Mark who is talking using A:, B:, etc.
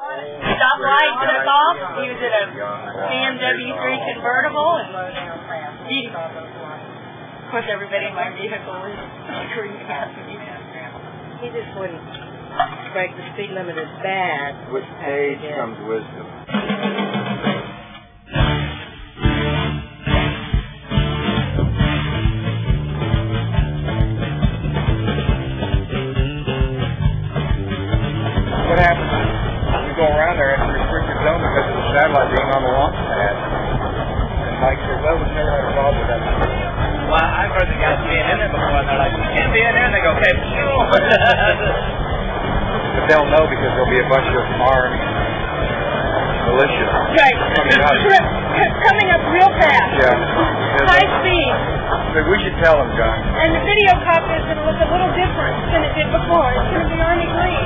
A: Stop light took off. He was in a BMW 3 convertible and he, of course everybody in my vehicle was screaming at me.
B: He just wouldn't break the speed limit as bad.
C: With age comes wisdom. What happens is we go around there and restricted zone because of the satellite being on the launch pad. And Mike said, well, we've never had a problem with that.
D: Well, I've heard the guys being in there before, and they're like, you can't be in there, and they go, okay, sure.
C: But they'll know because there'll be a bunch of armed militia.
A: Right.
C: Coming up.
A: Coming up real fast.
C: Yeah.
A: High speed.
C: But we should tell them, John.
A: And the video copy is going to look a little different than it did before. It's going to be army green.